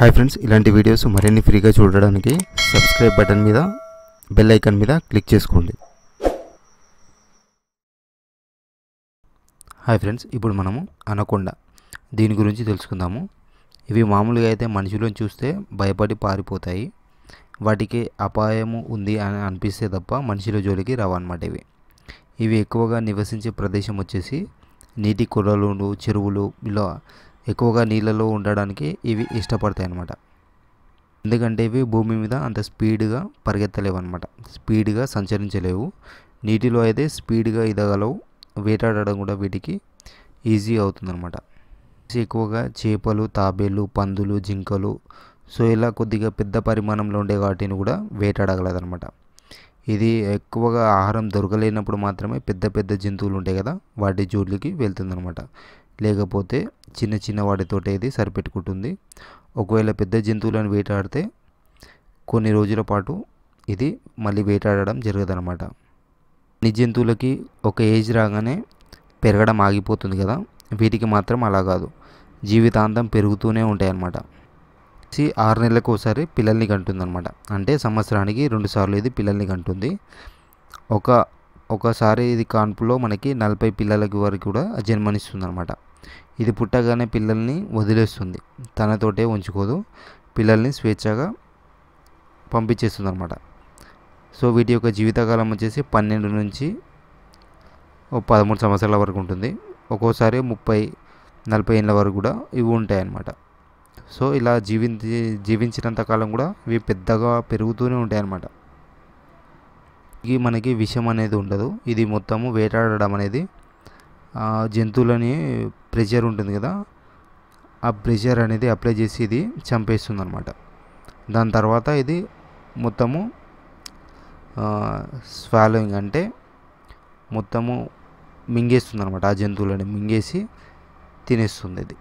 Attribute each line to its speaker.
Speaker 1: Hi friends ఇలాంటి videos మరిన్ని ఫ్రీగా చూడడానికి సబ్స్క్రైబ్ బటన్ మీద బెల్ ఐకాన్ మీద క్లిక్ చేసుకోండి. హాయ్ ఫ్రెండ్స్ ఇప్పుడు మనము అనకొండ. దీని గురించి తెలుసుకుందాము. ఇవి మామూలుగా అయితే మనుషులను చూస్తే భయపడి పారిపోతాయి. వాటికి అపాయము ఉంది అని అనిపిస్తే తప్ప మనుషుల జోలికి రావన్నమాట ఇవి. ఇవి ఎక్కువగా నివసించే ప్రదేశం వచ్చేసి నీటి కొరలు చెరువులు ఇలా ఎక్కువగా నీళ్ళలో ఉండడానికి ఇవి ఇష్టపడతాయి అన్నమాట ఎందుకంటే ఇవి భూమి మీద అంత స్పీడ్గా పరిగెత్తలేవు అనమాట స్పీడ్గా సంచరించలేవు. నీటిలో అయితే స్పీడ్గా ఇదగలవు. వేటాడడం కూడా వీటికి ఈజీ అవుతుందన్నమాట. ఎక్కువగా చేపలు తాబేలు పందులు జింకలు సో ఇలా కొద్దిగా పెద్ద పరిమాణంలో ఉండే వాటిని కూడా వేటాడగలదనమాట ఇది ఎక్కువగా ఆహారం దొరకలేనప్పుడు మాత్రమే పెద్ద పెద్ద జంతువులు ఉంటాయి కదా వాటి జోడ్లకి వెళ్తుందనమాట లేకపోతే చిన్న చిన్న వాటితోటి ఇది సరిపెట్టుకుంటుంది. ఒకవేళ పెద్ద జంతువులను వేటాడితే కొన్ని రోజుల పాటు ఇది మళ్ళీ వేటాడడం జరగదనమాట అన్ని జంతువులకి ఒక ఏజ్ రాగానే పెరగడం ఆగిపోతుంది కదా. వీటికి మాత్రం అలా కాదు. జీవితాంతం పెరుగుతూనే ఉంటాయి అన్నమాట ఆరు నెలలకు ఒకసారి పిల్లల్ని కంటుందన్నమాట. అంటే సంవత్సరానికి రెండుసార్లు ఇది పిల్లల్ని కంటుంది. ఒక ఒకసారి ఇది కాన్పులో మనకి నలభై పిల్లలకి వరకు కూడా జన్మనిస్తుంది అనమాట ఇది పుట్టగానే పిల్లల్ని వదిలేస్తుంది. తనతోటే ఉంచుకోదు. పిల్లల్ని స్వేచ్ఛగా పంపించేస్తుంది అనమాట సో వీటి యొక్క జీవితకాలం వచ్చేసి పన్నెండు నుంచి పదమూడు సంవత్సరాల వరకు ఉంటుంది. ఒక్కోసారి ముప్పై నలభై ఏళ్ళ వరకు కూడా ఇవి ఉంటాయి అన్నమాట సో ఇలా జీవించి జీవించినంత కాలం కూడా ఇవి పెద్దగా పెరుగుతూనే ఉంటాయి అన్నమాట ఇది మనకి విషం అనేది ఉండదు. ఇది మొత్తము వేటాడడం అనేది జంతువులని ప్రెషర్ ఉంటుంది కదా ఆ ప్రెషర్ అనేది అప్లై చేసి ఇది చంపేస్తుంది అనమాట దాని తర్వాత ఇది మొత్తము స్వాలోయింగ్ అంటే మొత్తము మింగేస్తుంది అనమాట ఆ జంతువులని మింగేసి తినేస్తుంది ఇది.